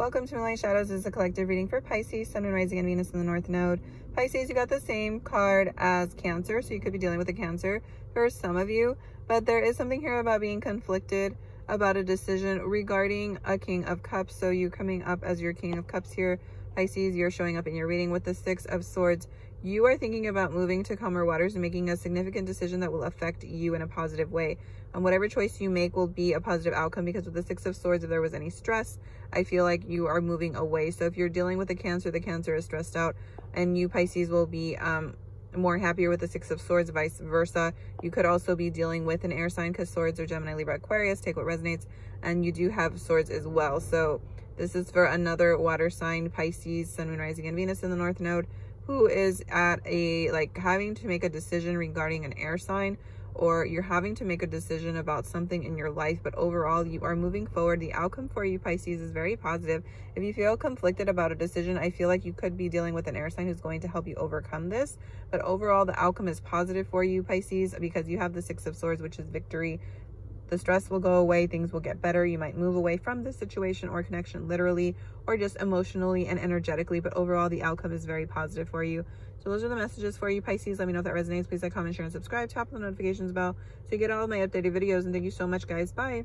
Welcome to Moonlight Shadows. This is a collective reading for Pisces, Sun, and Rising, and Venus in the North Node. Pisces, you got the same card as Cancer, so you could be dealing with a Cancer for some of you. But there is something here about being conflicted about a decision regarding a King of Cups. So you coming up as your King of Cups here, Pisces, you're showing up in your reading with the Six of Swords. You are thinking about moving to calmer waters and making a significant decision that will affect you in a positive way. And whatever choice you make will be a positive outcome because with the Six of Swords, if there was any stress, I feel like you are moving away. So if you're dealing with a Cancer, the Cancer is stressed out and you Pisces will be um, more happier with the Six of Swords, vice versa. You could also be dealing with an air sign because swords are Gemini, Libra, Aquarius. Take what resonates. And you do have swords as well. So this is for another water sign, Pisces, Sun, Moon, Rising, and Venus in the North Node who is at a like having to make a decision regarding an air sign or you're having to make a decision about something in your life but overall you are moving forward. The outcome for you pisces is very positive. If you feel conflicted about a decision i feel like you could be dealing with an air sign who's going to help you overcome this but overall the outcome is positive for you pisces because you have the six of swords which is victory the stress will go away things will get better you might move away from the situation or connection literally or just emotionally and energetically but overall the outcome is very positive for you. So those are the messages for you pisces. Let me know if that resonates. Please like comment share and subscribe. Tap on the notifications bell so you get all my updated videos and thank you so much guys. Bye